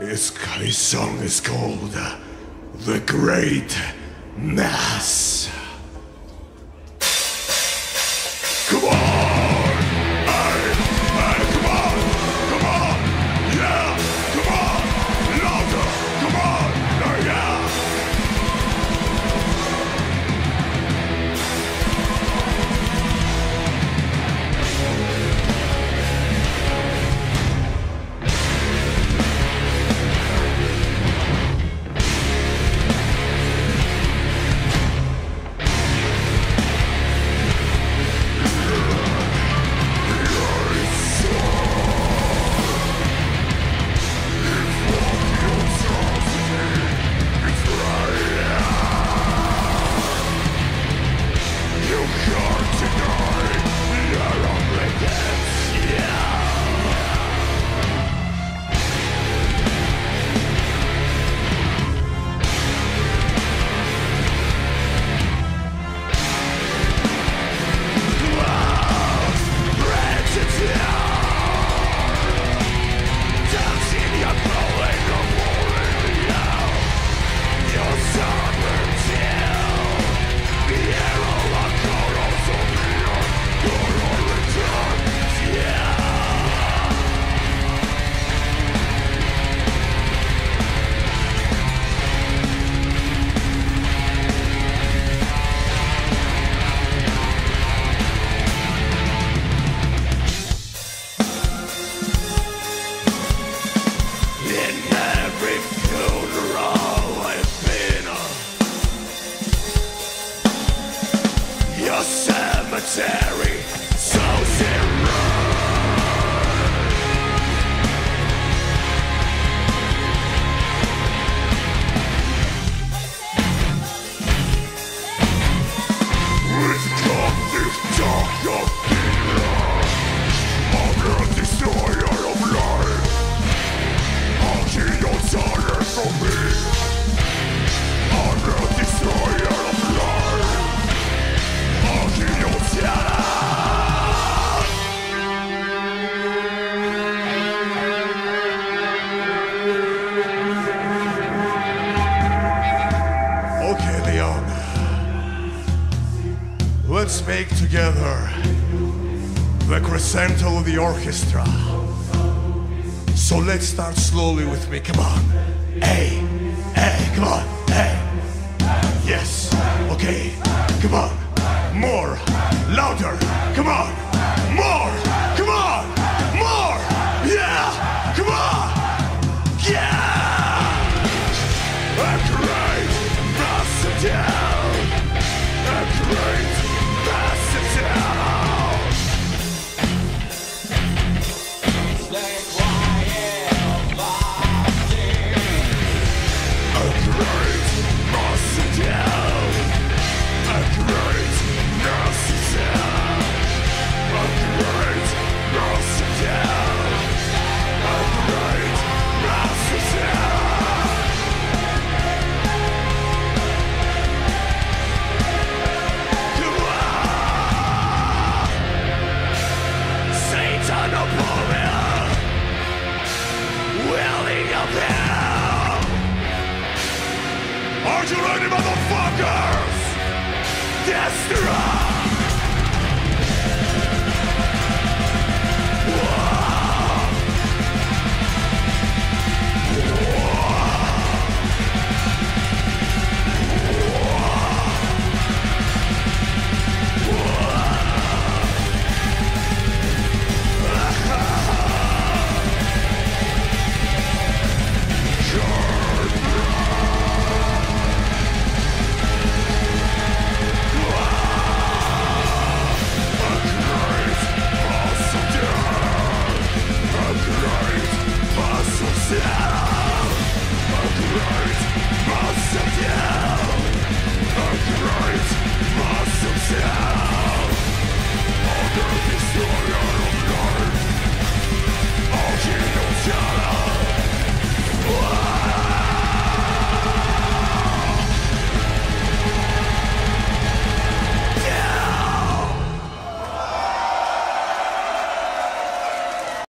His song is called The Great Mass. Your cemetery, so serious. spake together the crescendo of the orchestra. So let's start slowly with me. Come on. Hey, hey, come on.